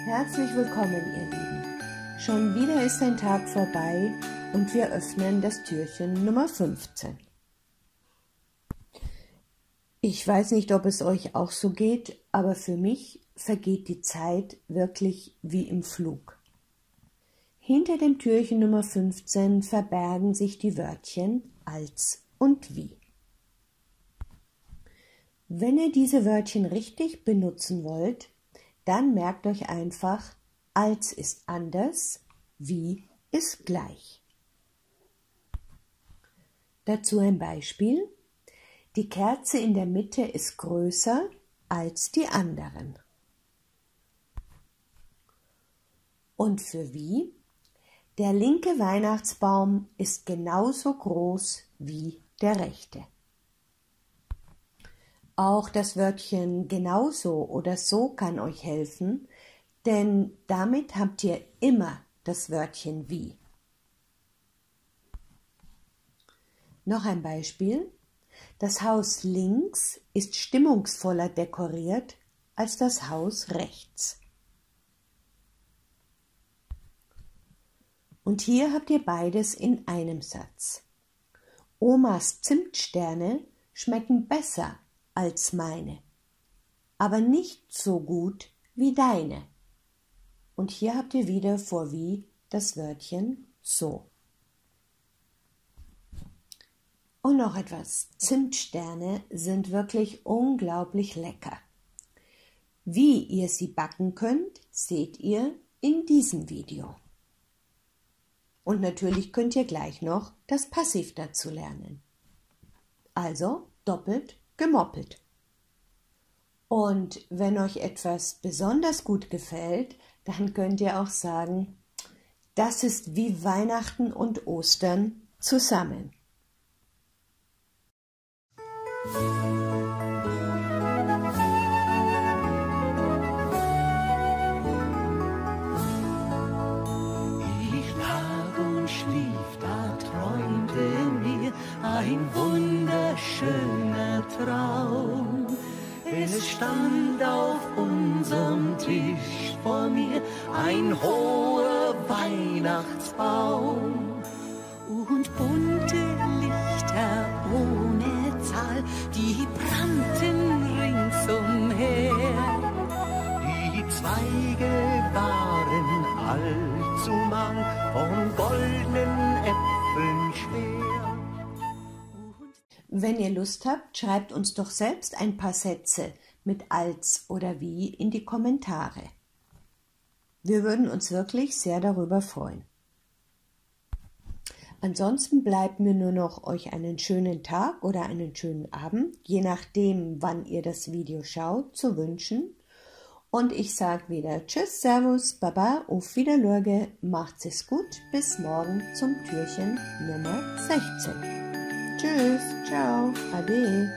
Herzlich willkommen, ihr Lieben. Schon wieder ist ein Tag vorbei und wir öffnen das Türchen Nummer 15. Ich weiß nicht, ob es euch auch so geht, aber für mich vergeht die Zeit wirklich wie im Flug. Hinter dem Türchen Nummer 15 verbergen sich die Wörtchen als und wie. Wenn ihr diese Wörtchen richtig benutzen wollt, dann merkt euch einfach, als ist anders, wie ist gleich. Dazu ein Beispiel. Die Kerze in der Mitte ist größer als die anderen. Und für wie? Der linke Weihnachtsbaum ist genauso groß wie der rechte. Auch das Wörtchen genauso oder so kann euch helfen, denn damit habt ihr immer das Wörtchen wie. Noch ein Beispiel. Das Haus links ist stimmungsvoller dekoriert als das Haus rechts. Und hier habt ihr beides in einem Satz. Omas Zimtsterne schmecken besser als meine, aber nicht so gut wie deine. Und hier habt ihr wieder vor wie das Wörtchen so. Und noch etwas. Zimtsterne sind wirklich unglaublich lecker. Wie ihr sie backen könnt, seht ihr in diesem Video. Und natürlich könnt ihr gleich noch das Passiv dazu lernen. Also doppelt gemoppelt. Und wenn euch etwas besonders gut gefällt, dann könnt ihr auch sagen, das ist wie Weihnachten und Ostern zusammen. Ich lag und schlief, da träumte mir ein wunderschöner Traum. Es stand auf unserem Tisch vor mir ein hoher Weihnachtsbaum und bunte Lichter ohne Zahl, die brannten ringsumher. Die Zweige waren allzumal von goldenen Äpfeln schwer. Wenn ihr Lust habt, schreibt uns doch selbst ein paar Sätze mit als oder wie in die Kommentare. Wir würden uns wirklich sehr darüber freuen. Ansonsten bleibt mir nur noch euch einen schönen Tag oder einen schönen Abend, je nachdem, wann ihr das Video schaut, zu wünschen. Und ich sage wieder Tschüss, Servus, Baba, auf Wiederlörge, macht's es gut, bis morgen zum Türchen Nummer 16. Tschüss, ciao, ade.